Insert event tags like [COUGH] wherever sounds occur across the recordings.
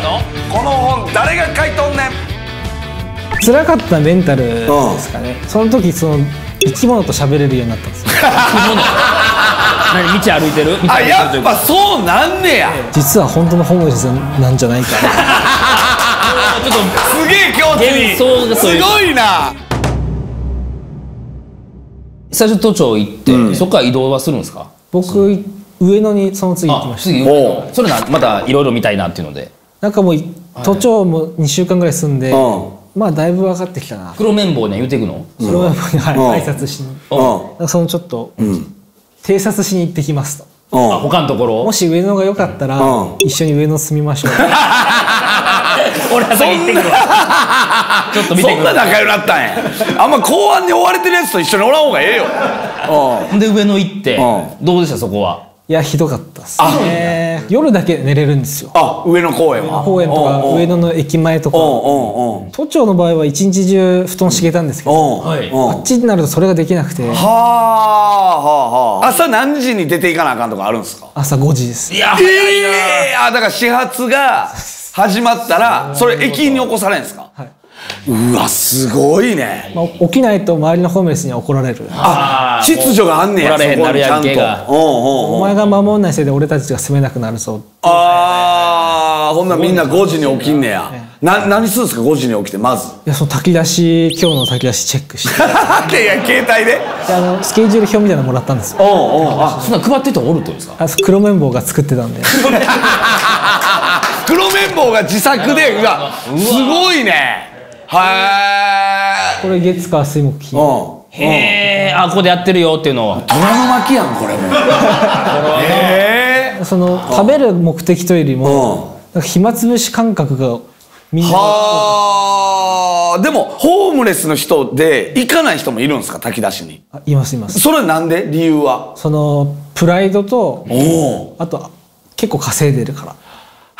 和のこの本誰が書いとんねん？辛かったメンタルですかね、その時その生き物と喋れるようになったんですよ。[LAUGHS] 何道歩いてる？道歩いてるあやっぱそうなんねや。実は本当のホームレスなんじゃないかな。[LAUGHS] ちょっすげえ境地に。すごいな。と最初都庁行って、そこから移動はするんですか？僕上野にその次行きました。それなまたいろいろ見たいなっていうのでなんかもう都庁も2週間ぐらい住んで、うん。まあだいぶ分かってきたな。黒綿棒には言うていくの、それはやっぱり、はいうん。挨拶しに。そのちょっと、偵察しに行ってきますと。うん。あ他のところ？もし上野が良かったら、うん。一緒に上野住みましょう。[LAUGHS] 俺は先行ってくるわ。ちょっと見てくる。そんな仲良くなったんや。あんま公安に追われてるやつと一緒におらん方がええよ。ほん。で上野行って、うどうでしたそこは？いやひどかったっすね。夜だけ寝れるんですよ。あ上野公園は。公園とか上野の駅前とか。都庁の場合は一日中布団敷けたんですけどあっちになるとそれができなくて。はあはあはあ朝何時に出ていかなあかんとかあるんですか？朝5時です。いやええあだから始発が始まったらそれ駅に起こされるんですか、はいうわすごいね。まあ、起きないと周りのホームレスには怒られる。あー秩序があんねや怒られへんなるやんけが。そこにちゃん。とお前が守んないせいで俺たちが住めなくなるぞ。ああほんならみんな5時に起きんねや。な何するんですか5時に起きてまず？いやその炊き出し今日の炊き出しチェックして。で [LAUGHS] いや携帯で？あのスケジュール表みたいなのもらったんですよ。うんうんあそんな配ってる人おるってことですか？あ黒綿棒が作ってたんで。黒綿棒が自作でうわすごいねはこれ月火水木金。いうん。へえあここでやってるよっていうのを。ドラマ巻きやんこれも。[LAUGHS] へえその食べる目的というよりもなんか暇つぶし感覚がみんな。はあでもホームレスの人で行かない人もいるんですか炊き出しに？あいますいます。それはなんで？理由は？そのプライドとおおあと結構稼いでるから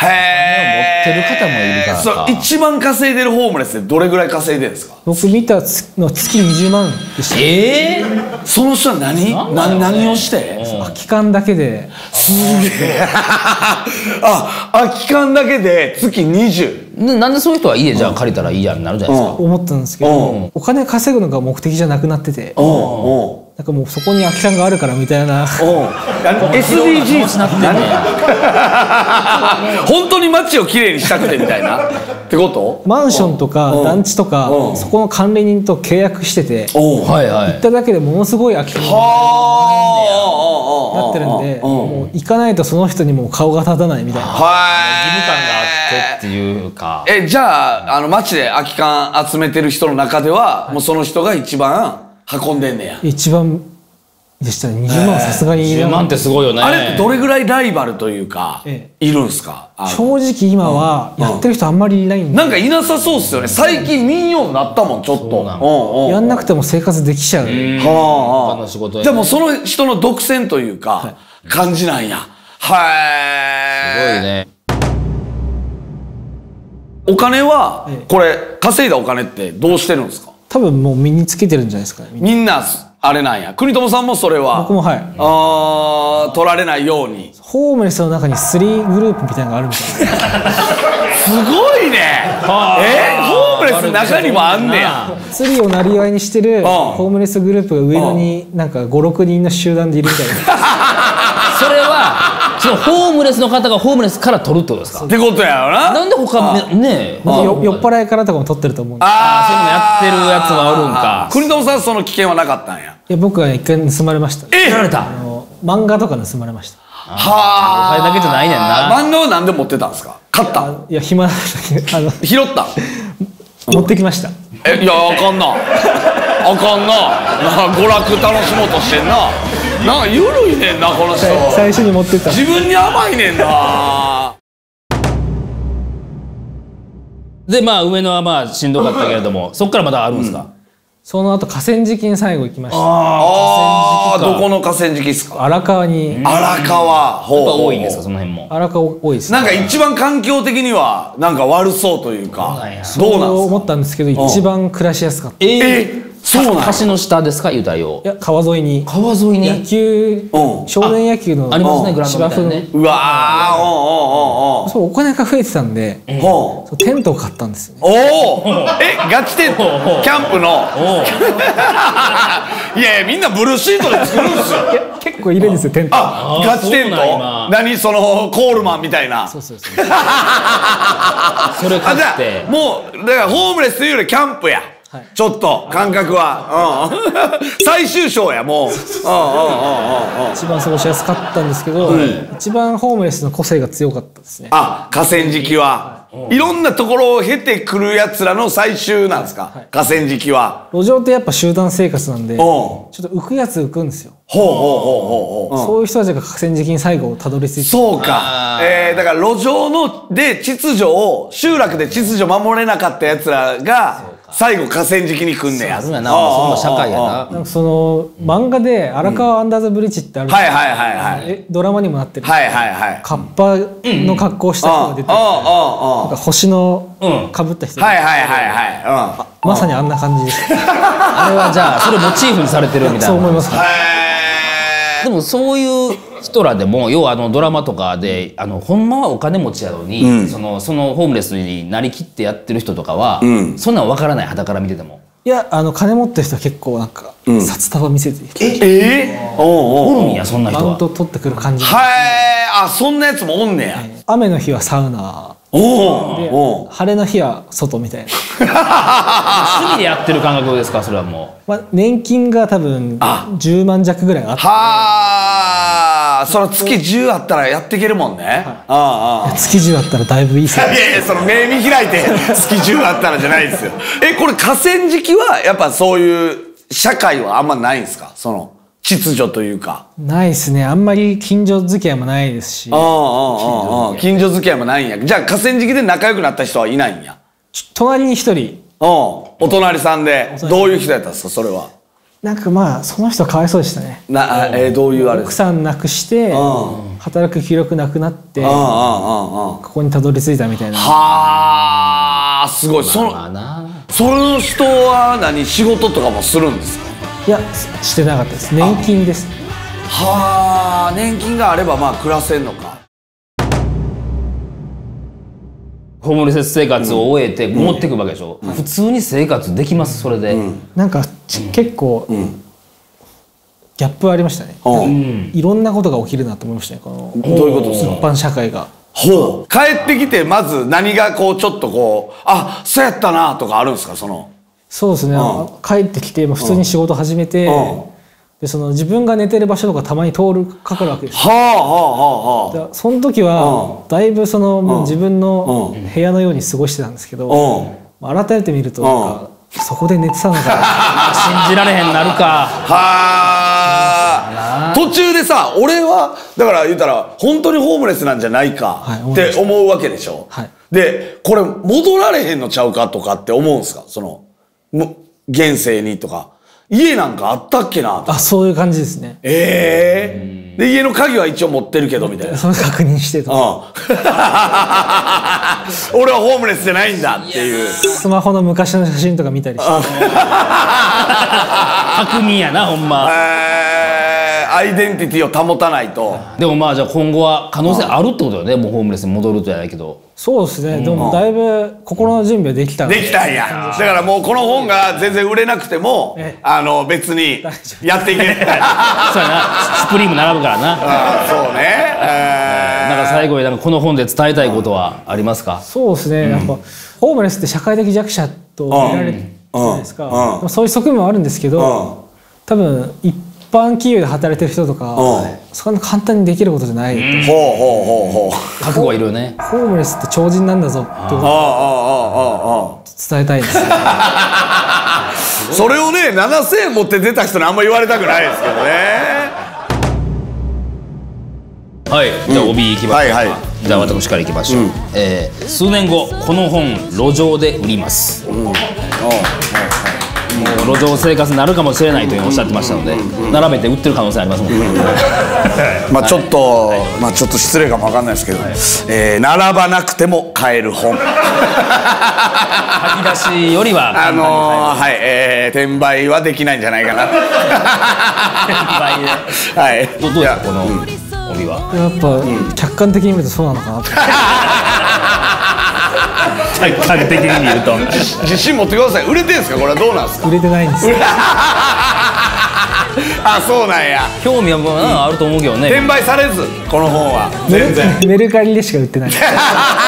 へえ持ってる方もいるからかそう一番稼いでるホームレスでどれぐらい稼いでるんですか？僕見たつの月20万でした。ええその人は何？何何をして？空き缶だけで。すげえ。[LAUGHS] あ空き缶だけで月20ななんでそういう人は家じゃあ借りたらいいやんなるじゃないですか、思ったんですけどうん。お金稼ぐのが目的じゃなくなってて。おおなんかもうそこに空き缶があるからみたいな。おお SDGs なってんねや [LAUGHS] 本当に街をきれいにしたくてみたいな。ってこと？マンションとかう。ん団地とかう。んそこの管理人と契約してておおははいはい。行っただけでものすごい空き缶になあ。ってるんでうんもう行かないとその人にもう顔が立たないみたいな。はい。義務感があってっていうか。えじゃああの街で空き缶集めてる人の中では、もうその人が一番運んでんねや、一番でしたね。20万はさすがに。10万ってすごいよね。あれってどれぐらいライバルというか、えいるんすか？正直今はやってる人あんまりいないんで。なんかいなさそうっすよね。最近民謡になったもんちょっと。やんなくても生活できちゃう。はあ他の仕事やね。でもその人の独占というか、感じなんや。すごいはいねお金は、ええ。これ稼いだお金ってどうしてるんですか？多分もう身につけてるんじゃないですかね。みんなあれなんや。国友さんもそれは。僕もはい。あー取られないように。ホームレスの中に3グループみたいなのがあるみたいな。すごいね。え？ホームレスの中にもあんねや。釣りをなりわいにしてるホームレスグループが上野になんか56人の集団でいるみたいな [LAUGHS] そのホームレスの方がホームレスから取るってことですか？ってことやろな。なんで他めねえよ酔っ払いからとかも撮ってると思う。んでいあそういうのやってるやつがおるんか。国友さんその危険はなかったんや。や僕は一回盗まれました。え取られた？あの漫画とか盗まれました。はあ。お金だけじゃないねんな。漫画は何で持ってたんですか？買った？んいや暇な時あの。拾った？ん持ってきました。えいやあかんな。あかんな。な娯楽楽しもうとしてんななんか緩いねんなこの人。最最初に持ってった。自分に甘いねんな。でまあ上野はまあしんどかったけれどもそっからまだあるんですか、その後河川敷に最後行きました。ああどこの河川敷っすか？荒川に。荒川。ほうほう多いんですかその辺も？荒川多いですなんか一番環境的にはなんか悪そうというかなんや。どうなんそう思ですかったんですけど一番暮らしやすかった。ええそうなんや。橋の下ですか言うたらよいや川沿いに。川沿いに？野球うん。少年野球のありますねうん。グラウンドみたいな。ねうわーおうおうおうそうお金が増えてたんでほう。そうテントを買ったんですよね。おおえガチテント？キャンプの？いやいやみんなブルーシートで作るんですよ。結構いるんですよテント。ああガチテント？何そのコールマンみたいな。そうそうそうそ [LAUGHS] れ買あじゃってあもうだからホームレスというよりキャンプや、はい。ちょっと感覚は、うん、[LAUGHS] 最終章やもう。うんうんうんうんうん。一番過ごしやすかったんですけど、一番ホームレスの個性が強かったですね。あ河川敷は。い。ろんなところを経てくるやつらの最終なんですか、河川敷は。路上ってやっぱ集団生活なんでちおょっと浮くやつ浮くんですよ、ほうほうほうほうほう、そういう人たちが河川敷に最後たどり着いて。そうか。えー、だから路上ので秩序を、集落で秩序守れなかった奴らが、最後河川敷に来んねや。あるんやな。そんな社会やな。なんかその漫画で「荒川アンダーザブリッジ」ってある、はいはいはいはい。えドラマにもなってる、はいはいはい。カッパの格好をした人が出てる、か星のうん。かぶった人、はいはいはいはい。まさにあんな感じです。[LAUGHS] あれはじゃあそれモチーフにされてるみたいな。そう思います。うん。へでもそういう人らでも要はあのドラマとかであのほんまはお金持ちやのに、そのそのホームレスになりきってやってる人とかは、そんなん分からない肌から見てても。いやあの金持ってる人は結構なんか、札束見せてーえー、おうおうおるんやそんな人は。マウント取ってくる感じはい。あ、そんなやつもおんねや。雨の日はサウナおおう晴れの日は外みたいな、[LAUGHS] 趣味でやってる感覚ですか？それはもまあ、年金が多分10万弱ぐらいあって。はあ、その月10あったらやっていけるもんね。ああああ。月10あったらだいぶいい生い活やいやその目見開いて [LAUGHS] 月中あったらじゃないですよ。えこれ河川敷はやっぱそういう社会はあんまないんですか？その秩序というか。ないですね。あんまり近所付き合いもないですし。ああああああ近所付き合い。もないんや。じゃあ河川敷で仲良くなった人はいないんや。隣に一人。うんお隣さんで。どういう人やったんですか？それは。なんかまあその人はかわいそうでしたね。なあえーどういうあれ奥さん亡くしてん働く気力なくなってここにたどり着いたみたいな。はあすごい。そのその人は何？仕事とかもするんですか？いやしてなかったです。年金です。はあ。年金があればまあ暮らせんのか。ホームレス生活を終えて持ってくわけでしょ、普通に生活できますそれで、なんかち結構ギャップありましたね。うん。いろんなことが起きるなと思いましたねこのどういうことですか？一般社会が。ほう。帰ってきてまず何がこうちょっとこうあそうやったなとかあるんですか？そのそうですね、帰ってきてまあ普通に仕事始めて、うん。でその自分が寝てる場所とかたまに通るかかるわけですはあはあはあはだその時はだいぶそのもう自分の部屋のように過ごしてたんですけど、あうん。まあ改めて見るとなんかそこで寝てたのか。[LAUGHS] 信じられへんなるか。はあ。途中でさ俺はだから言ったら本当にホームレスなんじゃないかはいって思うわけでしょ、はい。でこれ戻られへんのちゃうかとかって思うんすか？そのむ現世にとか。家なんかあったっけなあそういう感じですね。ええ。で家の鍵は一応持ってるけどみたいな。それ確認してと。うん。[LAUGHS] 俺はホームレスじゃないんだっていう。スマホの昔の写真とか見たりして。[LAUGHS] 確認やなほんま。えーアイデンティティを保たないと。でもまあじゃあ今後は可能性あるってことよね。もうホームレスに戻るとじゃないけど。そうですね。でもだいぶ心の準備はできたので。きたんや。だからもうこの本が全然売れなくてもええ。あの別にやっていける [LAUGHS] そうやな。スプリーム並ぶからな。そうね。えーなんか最後になんかこの本で伝えたいことはありますか？そうですね、やっぱホームレスって社会的弱者と見られてるじゃないですか、うん。まあそういう側面はあるんですけど、多分一般企業で働いてる人とか、うん。そんな簡単にできることじゃない、ほうほうほうほう。覚悟はいるよね。ホームレスって超人なんだぞってああ。ああああ伝えたいんですよ。あ [LAUGHS] それをね7000円持って出た人にあんま言われたくないですけどね。はい。じゃあ帯いきましょうか、はいはい。じゃあ私からいきましょう、えー数年後この本路上で売ります、もう路上生活になるかもしれないというふうにおっしゃってましたので、並べて売ってる可能性ありますもんね、[LAUGHS] まあちょっと、まあちょっと失礼かもわかんないですけど、えー並ばなくても買える本。書き出しよりは [LAUGHS] あのー、はい、えー、転売はできないんじゃないかな。[LAUGHS] はい。どどうですかこの帯は？やっぱ客観的に見るとそうなのかなと客観的に見ると自信持ってください。売れてんすか？これはどうなんですか？売れてないんですよ [LAUGHS] あ、そうなんや。興味はもうあると思うけどね転売されず、この本は。全然。メルカリでしか売ってない [LAUGHS]